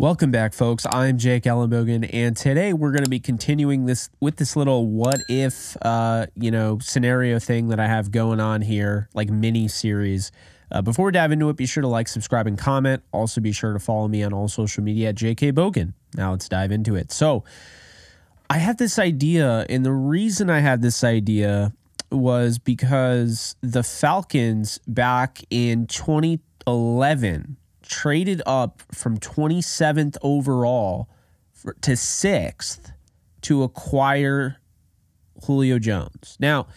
Welcome back, folks. I'm Jake Ellenbogen, and today we're going to be continuing this with this little what if, uh, you know, scenario thing that I have going on here, like mini series. Uh, before we dive into it, be sure to like, subscribe, and comment. Also, be sure to follow me on all social media at JK Bogen. Now let's dive into it. So, I had this idea, and the reason I had this idea was because the Falcons back in 2011 traded up from 27th overall for, to 6th to acquire Julio Jones. Now,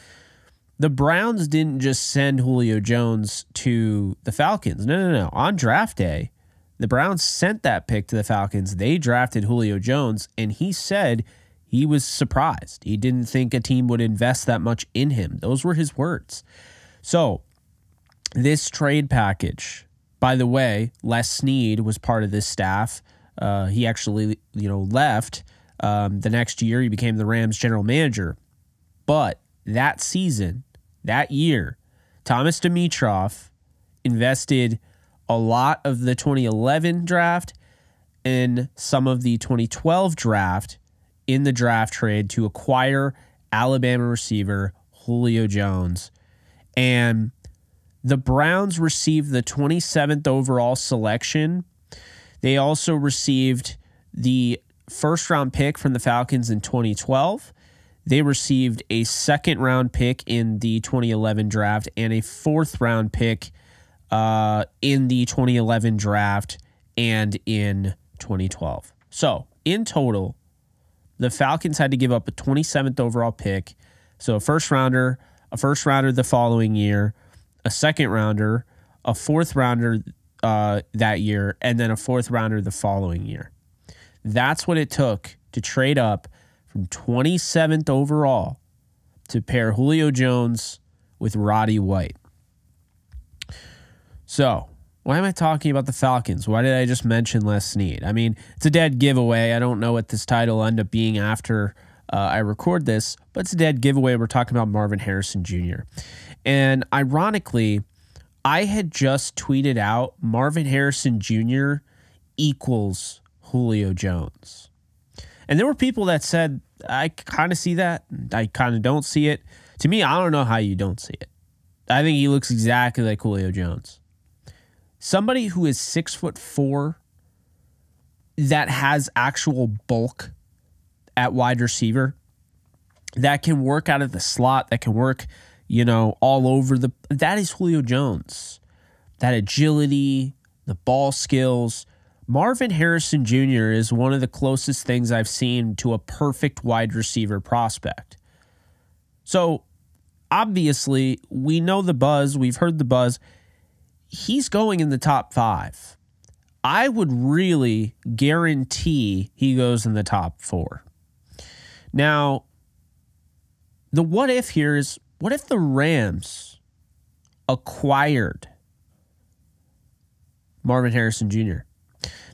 the Browns didn't just send Julio Jones to the Falcons. No, no, no. On draft day, the Browns sent that pick to the Falcons. They drafted Julio Jones, and he said he was surprised. He didn't think a team would invest that much in him. Those were his words. So, this trade package by the way, Les Snead was part of this staff. Uh, he actually, you know, left um, the next year. He became the Rams general manager. But that season, that year, Thomas Dimitroff invested a lot of the 2011 draft and some of the 2012 draft in the draft trade to acquire Alabama receiver Julio Jones. And the Browns received the 27th overall selection. They also received the first round pick from the Falcons in 2012. They received a second round pick in the 2011 draft and a fourth round pick uh, in the 2011 draft and in 2012. So, in total, the Falcons had to give up a 27th overall pick. So, a first rounder, a first rounder the following year, a second rounder, a fourth rounder uh, that year, and then a fourth rounder the following year. That's what it took to trade up from 27th overall to pair Julio Jones with Roddy White. So, why am I talking about the Falcons? Why did I just mention Les Snead? I mean, it's a dead giveaway. I don't know what this title end up being after uh, I record this, but it's a dead giveaway. We're talking about Marvin Harrison Jr. And ironically, I had just tweeted out Marvin Harrison Jr. equals Julio Jones. And there were people that said, I kind of see that. I kind of don't see it. To me, I don't know how you don't see it. I think he looks exactly like Julio Jones. Somebody who is six foot four that has actual bulk at wide receiver that can work out of the slot, that can work you know, all over the. That is Julio Jones. That agility, the ball skills. Marvin Harrison Jr. is one of the closest things I've seen to a perfect wide receiver prospect. So, obviously, we know the buzz. We've heard the buzz. He's going in the top five. I would really guarantee he goes in the top four. Now, the what if here is what if the Rams acquired Marvin Harrison Jr.?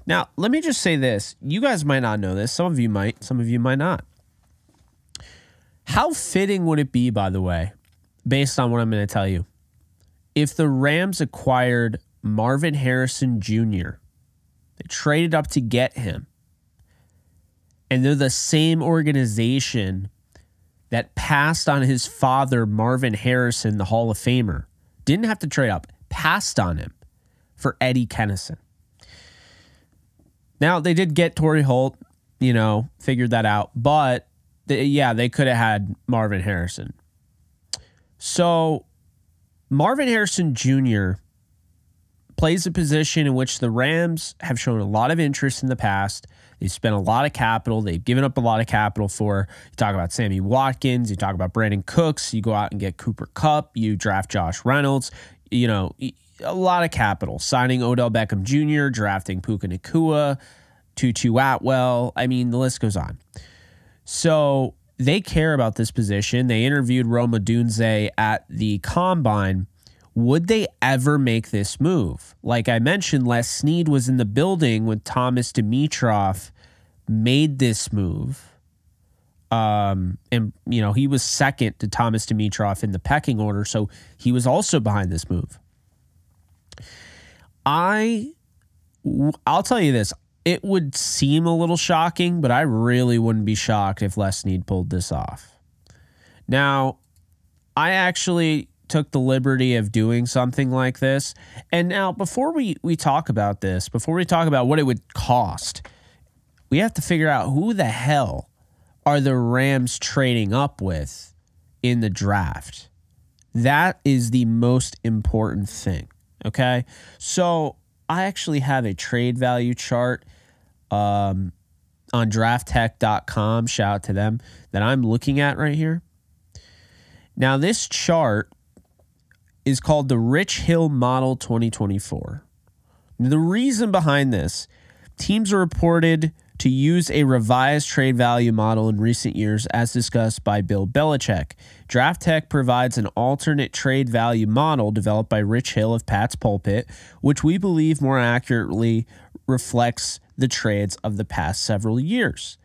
Now, let me just say this. You guys might not know this. Some of you might, some of you might not. How fitting would it be, by the way, based on what I'm going to tell you, if the Rams acquired Marvin Harrison Jr., they traded up to get him, and they're the same organization that passed on his father, Marvin Harrison, the Hall of Famer. Didn't have to trade up, passed on him for Eddie Kennison. Now, they did get Torry Holt, you know, figured that out, but they, yeah, they could have had Marvin Harrison. So, Marvin Harrison Jr. plays a position in which the Rams have shown a lot of interest in the past. They've spent a lot of capital. They've given up a lot of capital for. You talk about Sammy Watkins. You talk about Brandin Cooks. You go out and get Cooper Kupp. You draft Josh Reynolds. You know, a lot of capital. Signing Odell Beckham Jr., drafting Puka Nacua, Tutu Atwell. I mean, the list goes on. So they care about this position. They interviewed Rome Odunze at the combine would they ever make this move? Like I mentioned, Les Snead was in the building when Thomas Dimitroff made this move. Um, and you know, he was second to Thomas Dimitroff in the pecking order, so he was also behind this move. I I'll tell you this. it would seem a little shocking, but I really wouldn't be shocked if Les Snead pulled this off. Now, I actually took the liberty of doing something like this. And now, before we, we talk about this, before we talk about what it would cost, we have to figure out who the hell are the Rams trading up with in the draft. That is the most important thing. Okay. So I actually have a trade value chart um, on drafttek.com. Shout out to them that I'm looking at right here. Now, this chart is called the Rich Hill Model 2024. The reason behind this teams are reported to use a revised trade value model in recent years, as discussed by Bill Belichick. DraftTek provides an alternate trade value model developed by Rich Hill of Pat's Pulpit, which we believe more accurately reflects the trades of the past several years.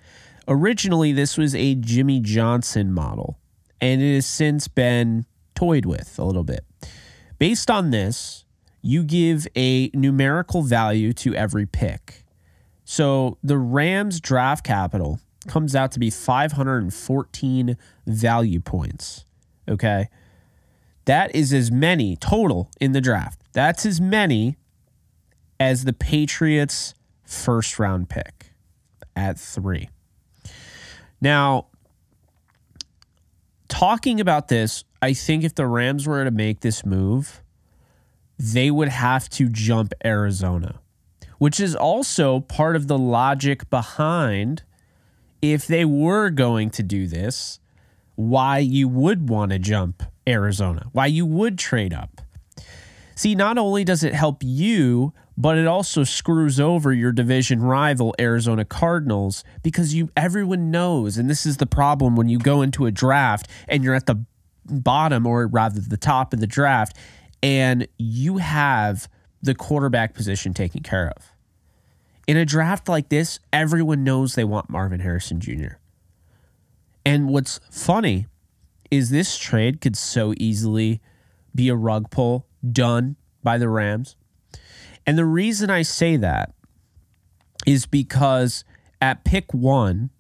Originally, this was a Jimmy Johnson model, and it has since been toyed with a little bit. Based on this, you give a numerical value to every pick. So the Rams draft capital comes out to be 514 value points. Okay. That is as many total in the draft. That's as many as the Patriots' first round pick at three. Now, talking about this, I think if the Rams were to make this move, they would have to jump Arizona which is also part of the logic behind if they were going to do this, why you would want to jump Arizona, why you would trade up. See, not only does it help you, but it also screws over your division rival Arizona Cardinals because you everyone knows and this is the problem when you go into a draft and you're at the bottom or rather the top of the draft and you have the quarterback position taken care of. In a draft like this, everyone knows they want Marvin Harrison Jr. And what's funny is this trade could so easily be a rug pull done by the Rams. And the reason I say that is because at pick one,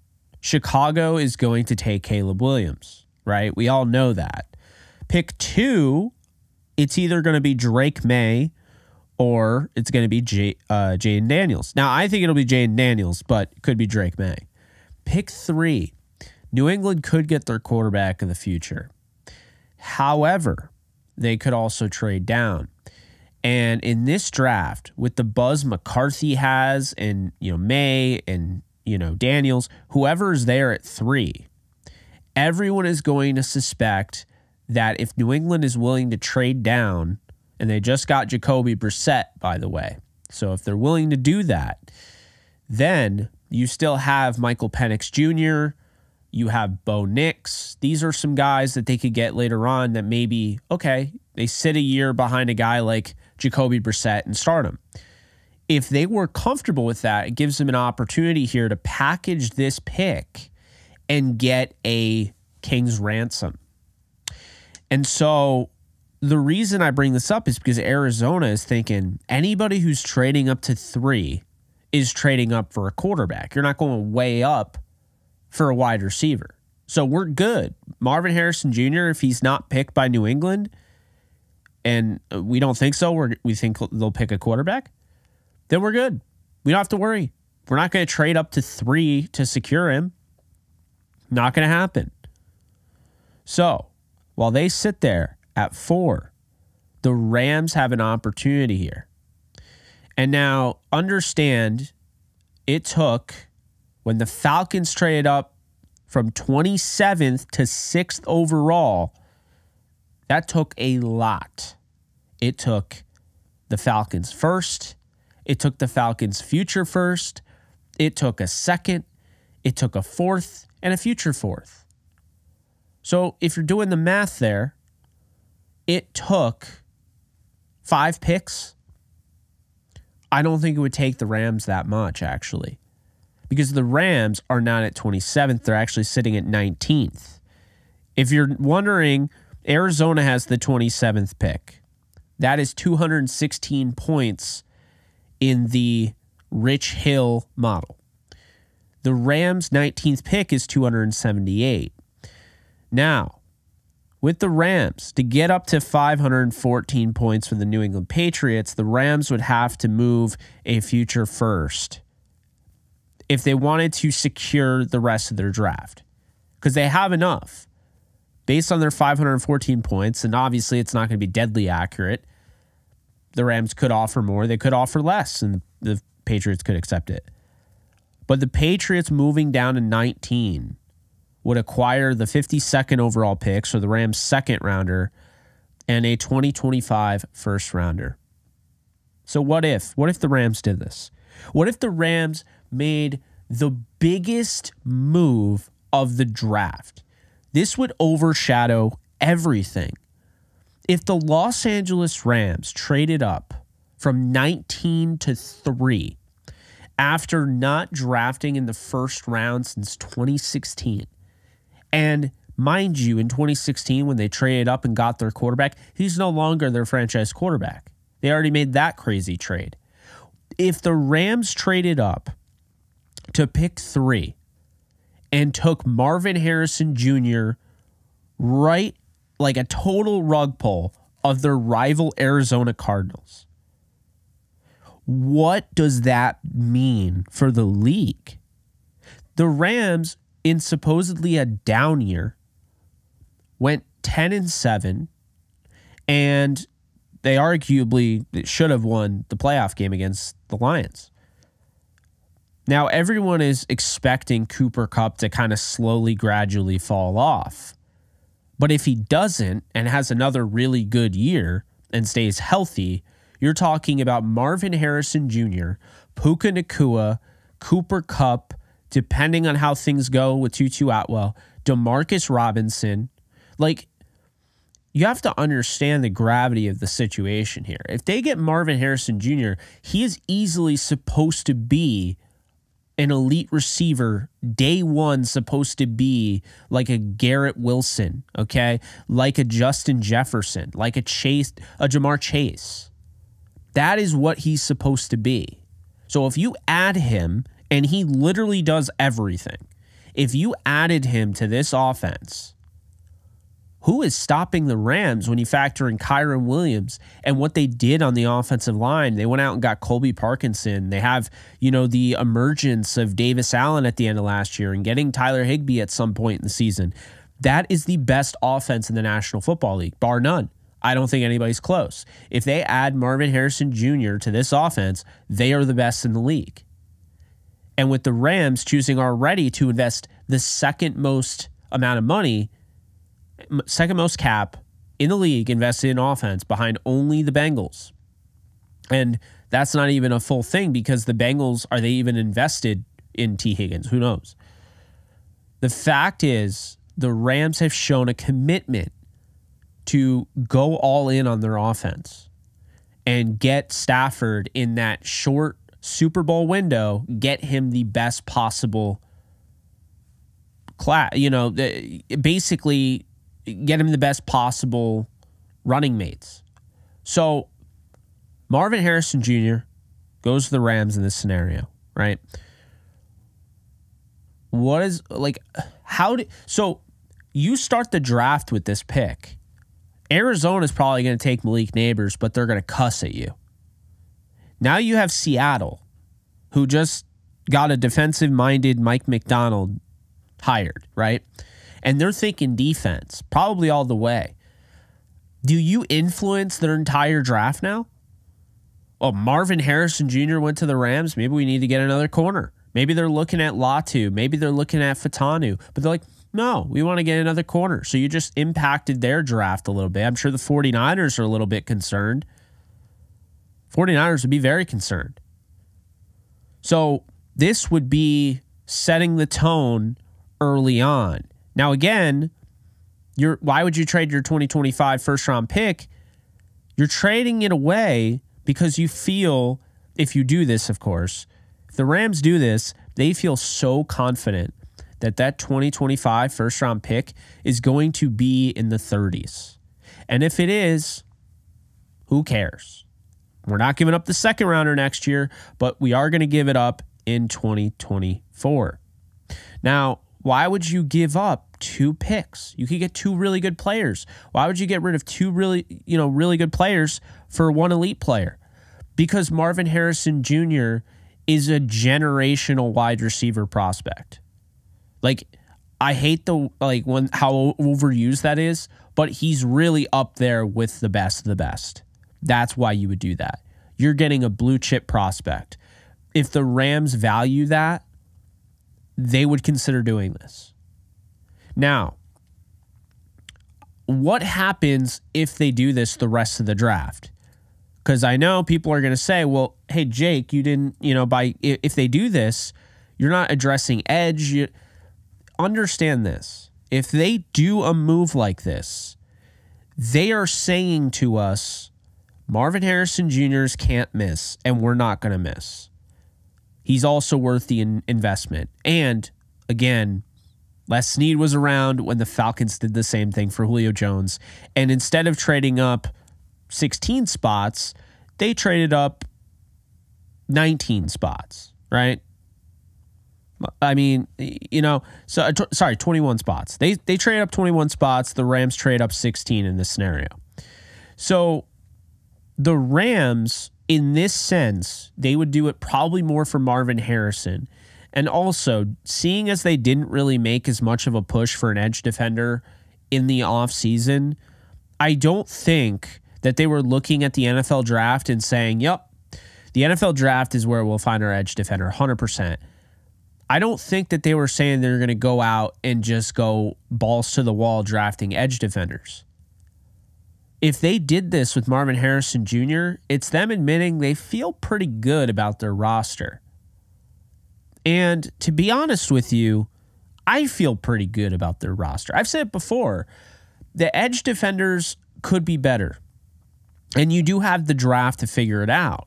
Chicago is going to take Caleb Williams, right? We all know that. Pick two, it's either going to be Drake Maye or it's going to be J, uh, Daniels. Now, I think it'll be Jayden Daniels, but it could be Drake Maye. Pick three. New England could get their quarterback in the future. However, they could also trade down. And in this draft, with the buzz McCarthy has and you know Maye and you know Daniels, whoever is there at three, everyone is going to suspect that if New England is willing to trade down and they just got Jacoby Brissett, by the way. So if they're willing to do that, then you still have Michael Penix Jr., you have Bo Nix. These are some guys that they could get later on that maybe, okay, they sit a year behind a guy like Jacoby Brissett and start him. If they were comfortable with that, it gives them an opportunity here to package this pick and get a King's ransom. And so the reason I bring this up is because Arizona is thinking anybody who's trading up to three is trading up for a quarterback. You're not going way up for a wide receiver. So we're good. Marvin Harrison Jr., if he's not picked by New England, and uh, we don't think so, we we think they'll pick a quarterback, then we're good. We don't have to worry. We're not going to trade up to three to secure him. Not going to happen. So while they sit there at four. The Rams have an opportunity here. And now understand it took when the Falcons traded up from 27th to 6th overall, that took a lot. It took the Falcons first, it took the Falcons future first, it took a second, it took a fourth, and a future fourth. So if you're doing the math there, it took five picks. I don't think it would take the Rams that much, actually, because the Rams are not at 27th. They're actually sitting at 19th. If you're wondering, Arizona has the 27th pick. That is 216 points in the Rich Hill model. The Rams' 19th pick is 278. Now, with the Rams, to get up to 514 points for the New England Patriots, the Rams would have to move a future first if they wanted to secure the rest of their draft because they have enough based on their 514 points. And obviously, it's not going to be deadly accurate. The Rams could offer more, they could offer less, and the Patriots could accept it. But the Patriots moving down to 19 would acquire the 52nd overall pick, so the Rams' second rounder, and a 2025 first rounder. So, what if? What if the Rams did this? What if the Rams made the biggest move of the draft? This would overshadow everything. If the Los Angeles Rams traded up from 19 to 3 after not drafting in the first round since 2016, and mind you, in 2016, when they traded up and got their quarterback, he's no longer their franchise quarterback. They already made that crazy trade. If the Rams traded up to pick three and took Marvin Harrison Jr. right like a total rug pull of their rival Arizona Cardinals, what does that mean for the league? The Rams in supposedly a down year, went 10 and 7, and they arguably should have won the playoff game against the Lions. Now, everyone is expecting Cooper Kupp to kind of slowly, gradually fall off. But if he doesn't and has another really good year and stays healthy, you're talking about Marvin Harrison Jr., Puka Nacua, Cooper Kupp, depending on how things go with Tutu Atwell, Demarcus Robinson, like you have to understand the gravity of the situation here. If they get Marvin Harrison Jr., he is easily supposed to be an elite receiver, day one, supposed to be like a Garrett Wilson, okay? Like a Justin Jefferson, like a Chase, a Ja'Marr Chase. That is what he's supposed to be. So if you add him and he literally does everything. If you added him to this offense, who is stopping the Rams when you factor in Kyren Williams and what they did on the offensive line? They went out and got Colby Parkinson. They have, you know, the emergence of Davis Allen at the end of last year and getting Tyler Higbee at some point in the season. That is the best offense in the National Football League, bar none. I don't think anybody's close. If they add Marvin Harrison Jr. to this offense, they are the best in the league. And with the Rams choosing already to invest the second most amount of money, second most cap in the league invested in offense behind only the Bengals. And that's not even a full thing because the Bengals are they even invested in Tee Higgins? Who knows? The fact is, the Rams have shown a commitment to go all in on their offense and get Stafford in that short Super Bowl window, get him the best possible class, you know, basically get him the best possible running mates. So Marvin Harrison Jr. goes to the Rams in this scenario, right? What is like how did so you start the draft with this pick. Arizona is probably going to take Malik Nabers, but they're going to cuss at you. Now you have Seattle, who just got a defensive minded Mike Macdonald hired, right? And they're thinking defense, probably all the way. Do you influence their entire draft now? Oh, Marvin Harrison Jr. went to the Rams. Maybe we need to get another corner. Maybe they're looking at Latu. Maybe they're looking at Fautanu. But they're like, no, we want to get another corner. So you just impacted their draft a little bit. I'm sure the 49ers are a little bit concerned. 49ers would be very concerned. So this would be setting the tone early on. Now, again, you're, why would you trade your 2025 first round pick? You're trading it away because you feel, if you do this, of course, if the Rams do this, they feel so confident that that 2025 first round pick is going to be in the 30s. And if it is, who cares? we're not giving up the second rounder next year, but we are going to give it up in 2024. Now, why would you give up two picks? You could get two really good players. Why would you get rid of two really, you know, really good players for one elite player? Because Marvin Harrison Jr. is a generational wide receiver prospect. Like I hate the like when how overused that is, but he's really up there with the best of the best. That's why you would do that. You're getting a blue chip prospect. If the Rams value that, they would consider doing this. Now, what happens if they do this the rest of the draft? Because I know people are going to say, well, hey, Jake, you didn't, you know, by if they do this, you're not addressing edge. You, understand this. If they do a move like this, they are saying to us, Marvin Harrison Jr.'s can't miss, and we're not going to miss. He's also worth the in- investment. And again, Les Snead was around when the Falcons did the same thing for Julio Jones. And instead of trading up 16 spots, they traded up 19 spots, right? I mean, you know, so uh, sorry, 21 spots. They they trade up 21 spots. The Rams trade up 16 in this scenario. So the Rams, in this sense, they would do it probably more for Marvin Harrison. And also, seeing as they didn't really make as much of a push for an edge defender in the offseason, I don't think that they were looking at the NFL draft and saying, yep, the NFL draft is where we'll find our edge defender 100%. I don't think that they were saying they're going to go out and just go balls to the wall drafting edge defenders. If they did this with Marvin Harrison Jr., it's them admitting they feel pretty good about their roster. And to be honest with you, I feel pretty good about their roster. I've said it before the edge defenders could be better. And you do have the draft to figure it out.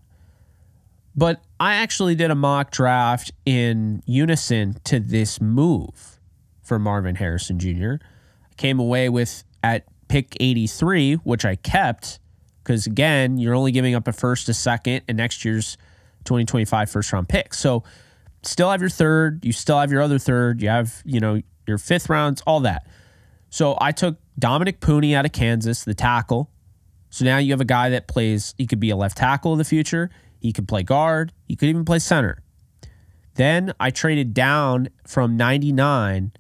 But I actually did a mock draft in unison to this move for Marvin Harrison Jr. I came away with at pick 83, which I kept because again, you're only giving up a first, a second, and next year's 2025 first round pick. So still have your third, you still have your other third, you have, you know, your fifth rounds, all that. So I took Dominick Puni out of Kansas, the tackle. So now you have a guy that plays, he could be a left tackle in the future. He could play guard. He could even play center. Then I traded down from 99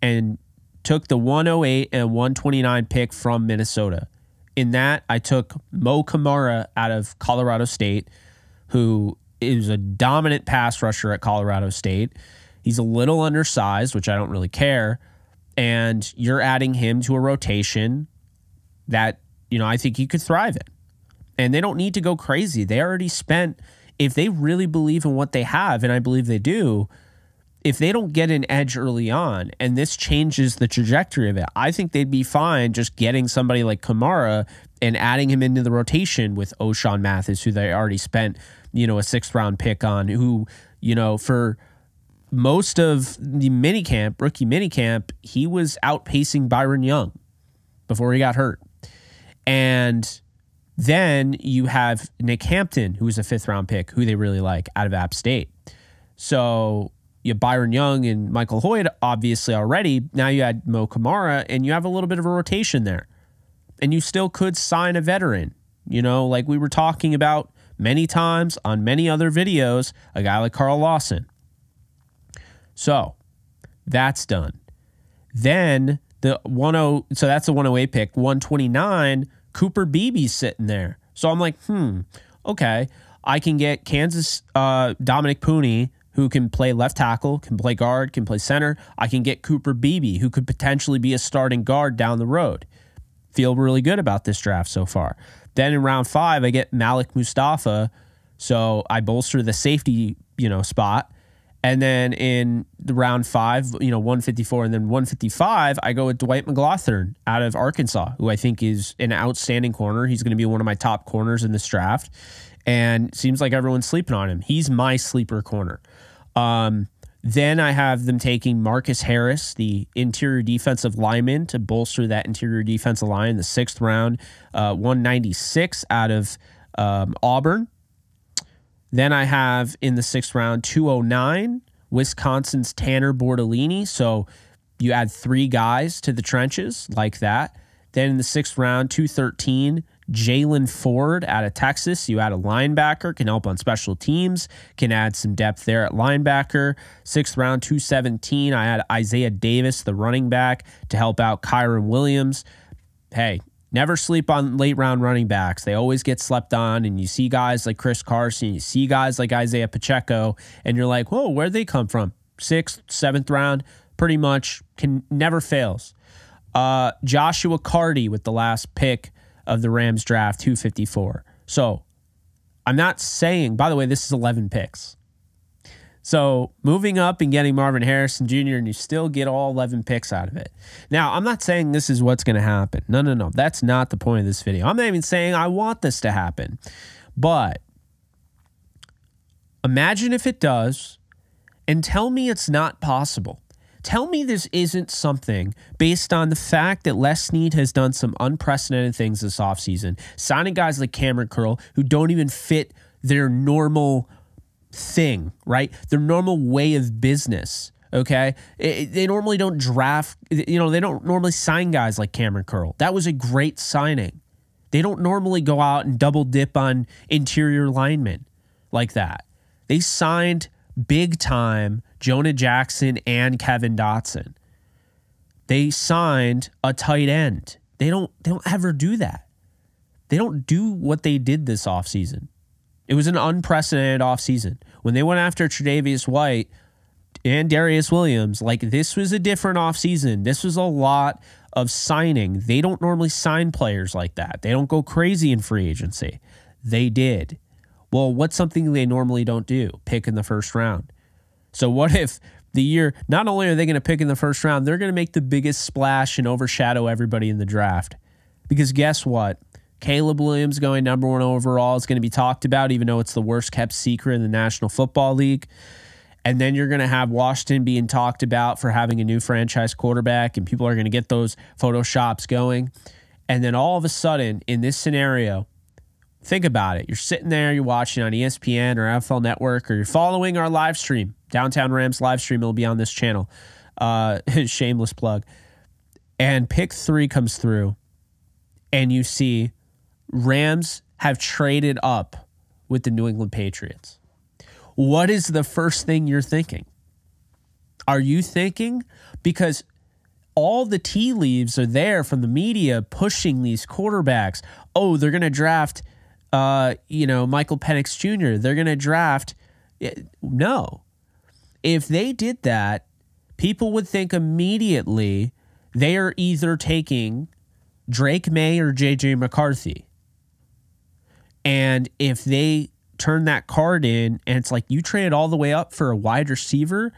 and took the 108 and 129 pick from Minnesota. In that, I took Mo Kamara out of Colorado State, who is a dominant pass rusher at Colorado State. He's a little undersized, which I don't really care. And you're adding him to a rotation that, you know, I think he could thrive in and they don't need to go crazy. They already spent, if they really believe in what they have, and I believe they do, if they don't get an edge early on and this changes the trajectory of it, I think they'd be fine just getting somebody like Kamara and adding him into the rotation with Ochaun Mathis, who they already spent, you know, a sixth round pick on, who, you know, for most of the minicamp, rookie minicamp, he was outpacing Byron Young before he got hurt. And then you have Nick Hampton, who is a fifth round pick, who they really like out of App State. So you have Byron Young and Michael Hoecht, obviously already. Now you add Mo Kamara, and you have a little bit of a rotation there. And you still could sign a veteran, you know, like we were talking about many times on many other videos, a guy like Carl Lawson. So that's done. Then the 10, so that's the 108 pick. 129 Cooper Beebe's sitting there. So I'm like, hmm, okay. I can get Kansas uh, Dominick Puni, who can play left tackle, can play guard, can play center. I can get Cooper Beebe, who could potentially be a starting guard down the road. Feel really good about this draft so far. Then in round five, I get Malik Mustapha. So I bolster the safety, you know, spot. And then in the round five, you know, 154 and then 155, I go with Dwight McGlothern out of Arkansas, who I think is an outstanding corner. He's going to be one of my top corners in this draft. And seems like everyone's sleeping on him. He's my sleeper corner. Um, then I have them taking Marcus Harris, the interior defensive lineman, to bolster that interior defensive line. in The sixth round, uh, 196 out of um, Auburn. Then I have in the sixth round 209, Wisconsin's Tanner Bortolini. So you add three guys to the trenches like that. Then in the sixth round, 213, Jaylan Ford out of Texas. You add a linebacker, can help on special teams, can add some depth there at linebacker. Sixth round, 217, I had Isaiah Davis, the running back, to help out Kyren Williams. Hey, never sleep on late round running backs. They always get slept on. And you see guys like Chris Carson, you see guys like Isaiah Pacheco, and you're like, whoa, where'd they come from? Sixth, seventh round, pretty much can never fails. Uh, Joshua Karty with the last pick of the Rams draft, 254. So I'm not saying, by the way, this is 11 picks. So moving up and getting Marvin Harrison Jr., and you still get all 11 picks out of it. Now, I'm not saying this is what's going to happen. No, no, no. That's not the point of this video. I'm not even saying I want this to happen. But imagine if it does, and tell me it's not possible. Tell me this isn't something based on the fact that Les Snead has done some unprecedented things this offseason, signing guys like Kamren Curl who don't even fit their normal thing, right? Their normal way of business. Okay. It, they normally don't draft, you know, they don't normally sign guys like Kamren Curl. That was a great signing. They don't normally go out and double dip on interior linemen like that. They signed big time Jonah Jackson and Kevin Dotson. They signed a tight end. They don't they don't ever do that. They don't do what they did this offseason. It was an unprecedented offseason. When they went after Tre'Davious White and Darious Williams, like this was a different offseason. This was a lot of signing. They don't normally sign players like that. They don't go crazy in free agency. They did. Well, what's something they normally don't do? Pick in the first round. So what if the year not only are they going to pick in the first round, they're going to make the biggest splash and overshadow everybody in the draft. Because guess what? Caleb Williams going number one overall is going to be talked about, even though it's the worst kept secret in the National Football League. And then you're going to have Washington being talked about for having a new franchise quarterback, and people are going to get those photoshops going. And then all of a sudden, in this scenario, think about it. You're sitting there, you're watching on ESPN or NFL Network, or you're following our live stream. Downtown Rams live stream It'll be on this channel. Uh, shameless plug. And pick three comes through, and you see Rams have traded up with the New England Patriots. What is the first thing you're thinking? Are you thinking because all the tea leaves are there from the media pushing these quarterbacks? Oh, they're going to draft uh, you know, Michael Penix Jr. They're going to draft. Eh, no. If they did that, people would think immediately they are either taking Drake Maye or JJ McCarthy. And if they turn that card in and it's like you traded all the way up for a wide receiver,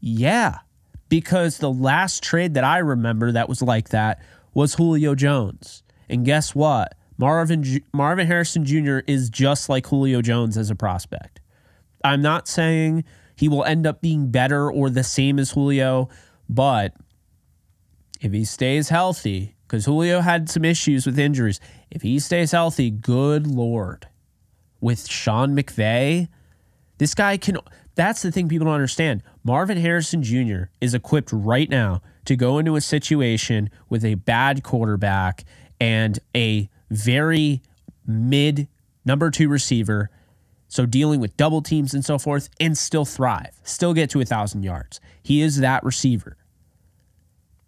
yeah. Because the last trade that I remember that was like that was Julio Jones. And guess what? Marvin Marvin Harrison Jr. is just like Julio Jones as a prospect. I'm not saying he will end up being better or the same as Julio, but if he stays healthy, because Julio had some issues with injuries, if he stays healthy, good lord, with Sean McVay, this guy can. That's the thing people don't understand. Marvin Harrison Jr. is equipped right now to go into a situation with a bad quarterback and a very mid number two receiver. So dealing with double teams and so forth and still thrive, still get to a thousand yards. He is that receiver.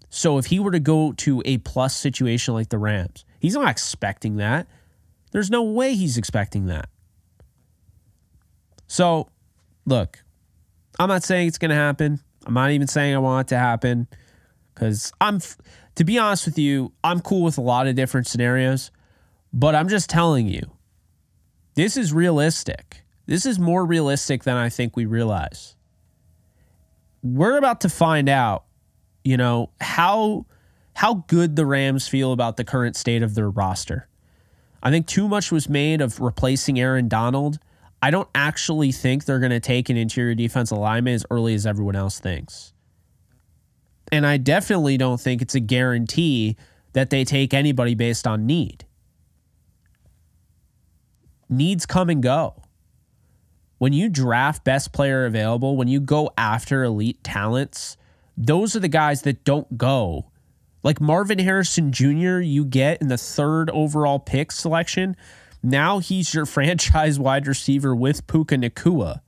So if he were to go to a plus situation like the Rams, he's not expecting that. There's no way he's expecting that. So look, I'm not saying it's going to happen. I'm not even saying I want it to happen because I'm, to be honest with you, I'm cool with a lot of different scenarios. But I'm just telling you, this is realistic. This is more realistic than I think we realize. We're about to find out, you know, how how good the Rams feel about the current state of their roster. I think too much was made of replacing Aaron Donald. I don't actually think they're going to take an interior defensive lineman as early as everyone else thinks. And I definitely don't think it's a guarantee that they take anybody based on need. Needs come and go. When you draft best player available, when you go after elite talents, those are the guys that don't go. Like Marvin Harrison Jr., you get in the third overall pick selection. Now he's your franchise wide receiver with Puka Nacua.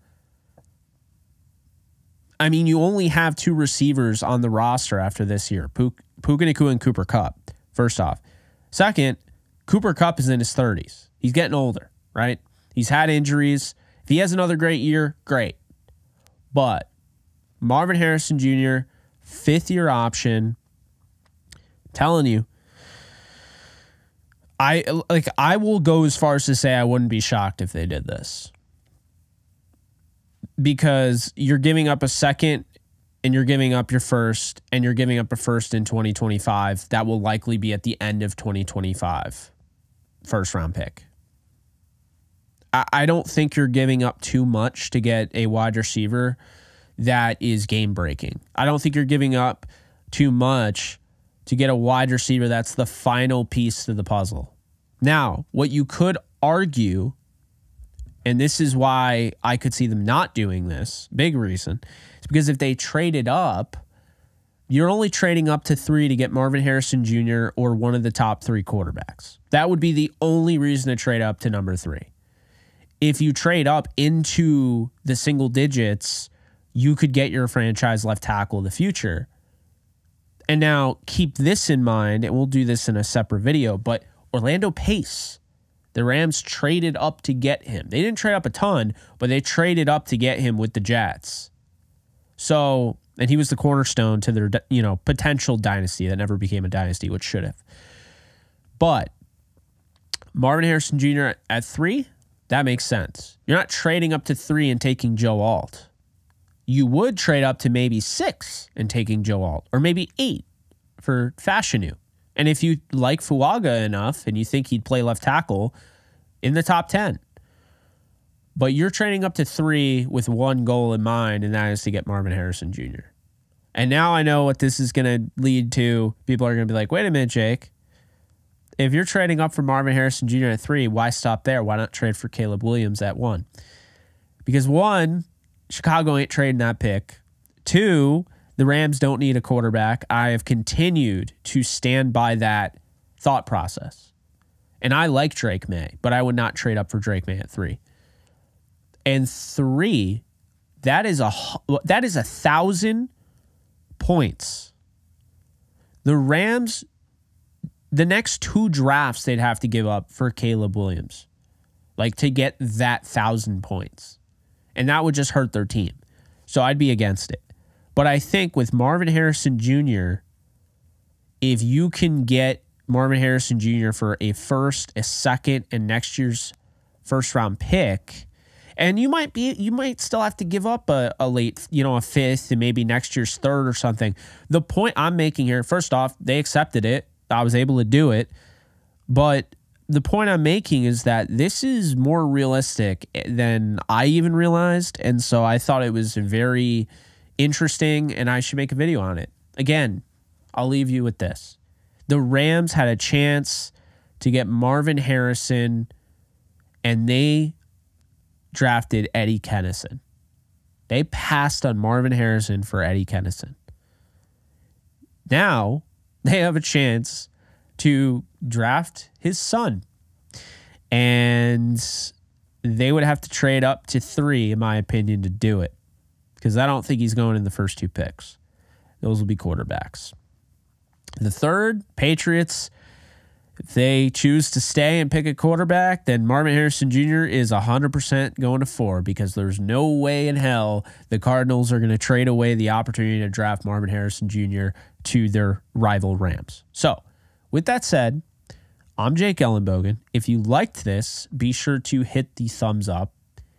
I mean, you only have two receivers on the roster after this year Puka Nacua and Cooper Kupp, first off. Second, Cooper Kupp is in his 30s. He's getting older, right? He's had injuries. If he has another great year, great. But Marvin Harrison Jr., fifth year option, telling you, I like I will go as far as to say I wouldn't be shocked if they did this. Because you're giving up a second and you're giving up your first and you're giving up a first in 2025 that will likely be at the end of 2025 first round pick I, don't think you're giving up too much to get a wide receiver that is game breaking i don't think you're giving up too much to get a wide receiver that's the final piece to the puzzle now what you could argue and this is why I could see them not doing this. Big reason is because if they traded up, you're only trading up to three to get Marvin Harrison Jr. or one of the top three quarterbacks. That would be the only reason to trade up to number three. If you trade up into the single digits, you could get your franchise left tackle of the future. And now keep this in mind, and we'll do this in a separate video, but Orlando Pace, the Rams traded up to get him. They didn't trade up a ton, but they traded up to get him with the Jets. So, and he was the cornerstone to their, you know, potential dynasty that never became a dynasty, which should have. But Marvin Harrison Jr. at three, that makes sense. You're not trading up to three and taking Joe Alt. You would trade up to maybe six and taking Joe Alt, or maybe eight for Fashanu. And if you like Fuaga enough and you think he'd play left tackle in the top 10, but you're trading up to three with one goal in mind, and that is to get Marvin Harrison Jr. And now I know what this is going to lead to. People are going to be like, wait a minute, Jake. If you're trading up for Marvin Harrison Jr. at three, why stop there? Why not trade for Caleb Williams at one? Because one, Chicago ain't trading that pick. Two, the Rams don't need a quarterback. I have continued to stand by that thought process. And I like Drake Maye, but I would not trade up for Drake Maye at three and three, that is a that is a thousand points. The Rams, the next two drafts they'd have to give up for Caleb Williams, like to get that thousand points, and that would just hurt their team. So I'd be against it. But I think with Marvin Harrison Jr., if you can get Marvin Harrison Jr. for a first, a second, and next year's first round pick and you might be you might still have to give up a, a late you know a fifth and maybe next year's third or something the point i'm making here first off they accepted it i was able to do it but the point i'm making is that this is more realistic eh, than i even realized and so i thought it was very interesting and i should make a video on it again i'll leave you with this the rams had a chance to get marvin harrison and they drafted Eddie Kennison. They passed on Marvin Harrison for Eddie Kennison. Now they have a chance to draft his son. And they would have to trade up to three, in my opinion, to do it. Because I don't think he's going in the first two picks. Those will be quarterbacks. The third, Patriots if they choose to stay and pick a quarterback, then Marvin Harrison Jr. is 100% going to four because there's no way in hell the Cardinals are going to trade away the opportunity to draft Marvin Harrison Jr. to their rival Rams. So, with that said, I'm Jake Ellenbogen. If you liked this, be sure to hit the thumbs up,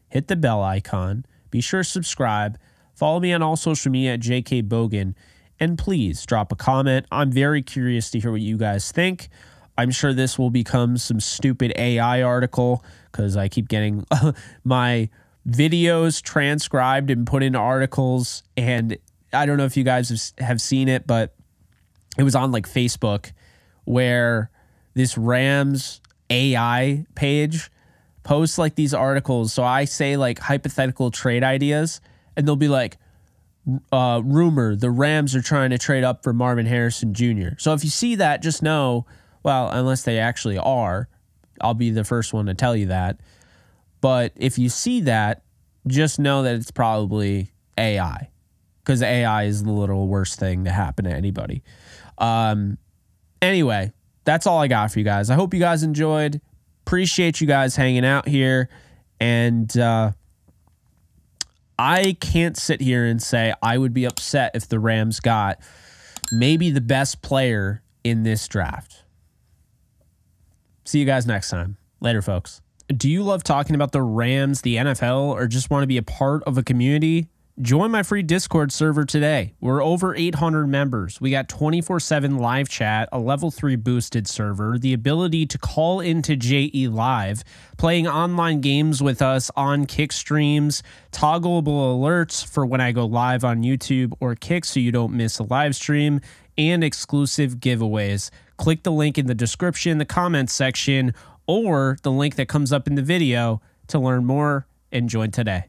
hit the bell icon, be sure to subscribe, follow me on all social media at JK Bogen, and please drop a comment. I'm very curious to hear what you guys think. I'm sure this will become some stupid AI article because I keep getting my videos transcribed and put into articles. And I don't know if you guys have seen it, but it was on like Facebook where this Rams AI page posts like these articles. So I say like hypothetical trade ideas, and they'll be like, uh, rumor the Rams are trying to trade up for Marvin Harrison Jr. So if you see that, just know, well, unless they actually are, I'll be the first one to tell you that. But if you see that, just know that it's probably AI because AI is the little worst thing to happen to anybody. Um, anyway, that's all I got for you guys. I hope you guys enjoyed. Appreciate you guys hanging out here. And uh, I can't sit here and say I would be upset if the Rams got maybe the best player in this draft. See you guys next time. Later, folks. Do you love talking about the Rams, the NFL, or just want to be a part of a community? Join my free Discord server today. We're over 800 members. We got 24 7 live chat, a level 3 boosted server, the ability to call into JE Live, playing online games with us on Kick streams, toggleable alerts for when I go live on YouTube or Kick so you don't miss a live stream, and exclusive giveaways. Click the link in the description, the comments section, or the link that comes up in the video to learn more and join today.